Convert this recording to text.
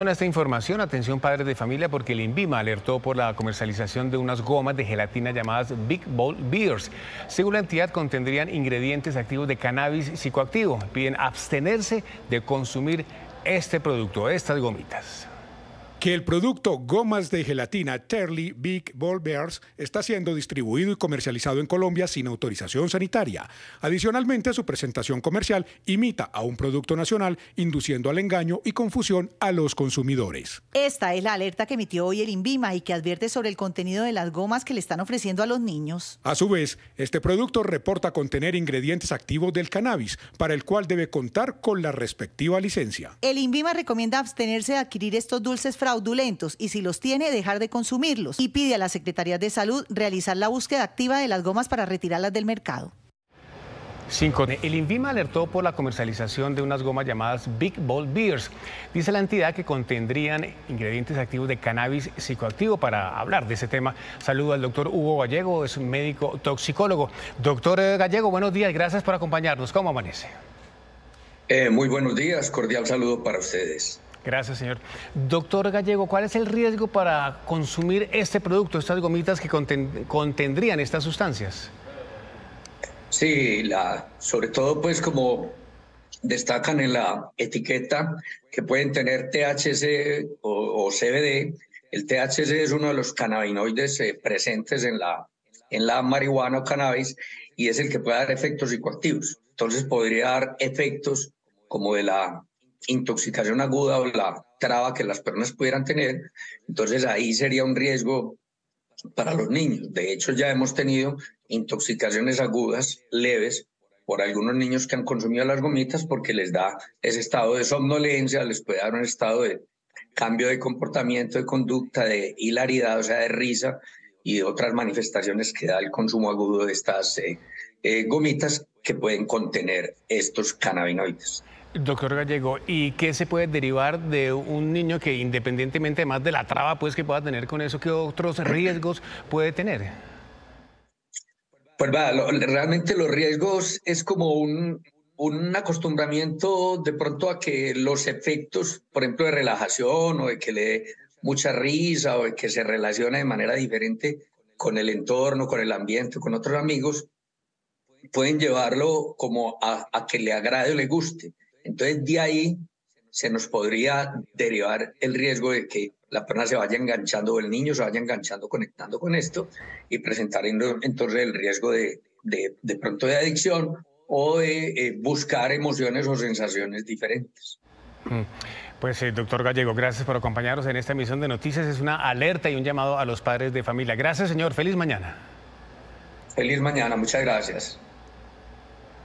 Con esta información, atención padres de familia, porque el INVIMA alertó por la comercialización de unas gomas de gelatina llamadas Big Ball Beers. Según la entidad, contendrían ingredientes activos de cannabis psicoactivo. Piden abstenerse de consumir este producto, estas gomitas que el producto gomas de gelatina Terly Big Ball Bears está siendo distribuido y comercializado en Colombia sin autorización sanitaria. Adicionalmente, su presentación comercial imita a un producto nacional, induciendo al engaño y confusión a los consumidores. Esta es la alerta que emitió hoy el INVIMA y que advierte sobre el contenido de las gomas que le están ofreciendo a los niños. A su vez, este producto reporta contener ingredientes activos del cannabis, para el cual debe contar con la respectiva licencia. El INVIMA recomienda abstenerse de adquirir estos dulces fraudulentos y si los tiene, dejar de consumirlos. Y pide a la Secretaría de Salud realizar la búsqueda activa de las gomas para retirarlas del mercado. 5. El INVIMA alertó por la comercialización de unas gomas llamadas Big Ball Beers. Dice la entidad que contendrían ingredientes activos de cannabis psicoactivo. Para hablar de ese tema, saludo al doctor Hugo Gallego, es un médico toxicólogo. Doctor Gallego, buenos días, gracias por acompañarnos. ¿Cómo amanece? Eh, muy buenos días, cordial saludo para ustedes. Gracias, señor. Doctor Gallego, ¿cuál es el riesgo para consumir este producto, estas gomitas que contendrían estas sustancias? Sí, sobre todo pues como destacan en la etiqueta que pueden tener THC o, CBD. El THC es uno de los cannabinoides eh, presentes en la, en la marihuana o cannabis y es el que puede dar efectos psicoactivos. Entonces podría dar efectos como de la intoxicación aguda o la traba que las personas pudieran tener, entonces ahí sería un riesgo para los niños. De hecho, ya hemos tenido intoxicaciones agudas, leves, por algunos niños que han consumido las gomitas porque les da ese estado de somnolencia, les puede dar un estado de cambio de comportamiento, de conducta, de hilaridad, o sea, de risa y otras manifestaciones que da el consumo agudo de estas eh, eh, gomitas que pueden contener estos cannabinoides. Doctor Gallego, ¿y qué se puede derivar de un niño que independientemente más de la traba pues, que pueda tener con eso, qué otros riesgos puede tener? Pues va, realmente los riesgos es como un, un acostumbramiento de pronto a que los efectos, por ejemplo, de relajación o de que le mucha risa o que se relaciona de manera diferente con el entorno, con el ambiente, con otros amigos, pueden llevarlo como a, a que le agrade o le guste. Entonces, de ahí se nos podría derivar el riesgo de que la persona se vaya enganchando o el niño se vaya enganchando, conectando con esto y presentar entonces el riesgo de, de, pronto de adicción o de eh, buscar emociones o sensaciones diferentes. Mm. Pues, eh, doctor Gallego, gracias por acompañarnos en esta emisión de noticias. Es una alerta y un llamado a los padres de familia. Gracias, señor. Feliz mañana. Feliz mañana. Muchas gracias.